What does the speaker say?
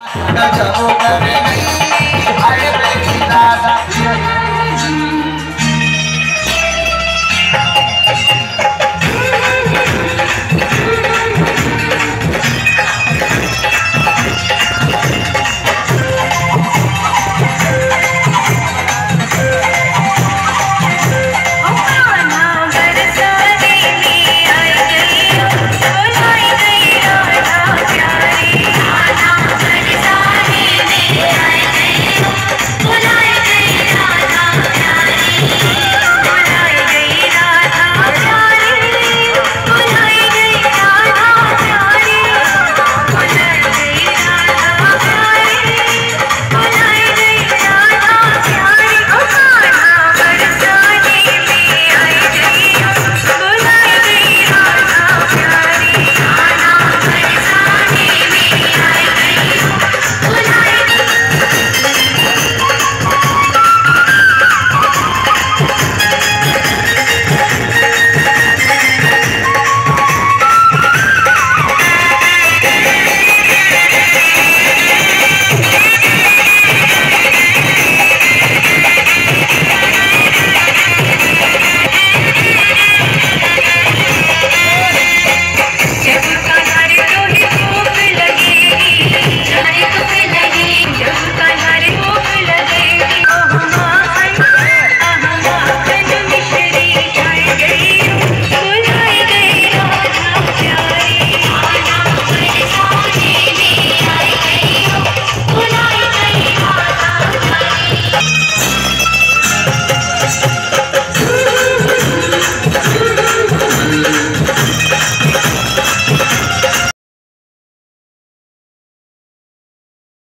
Gotcha.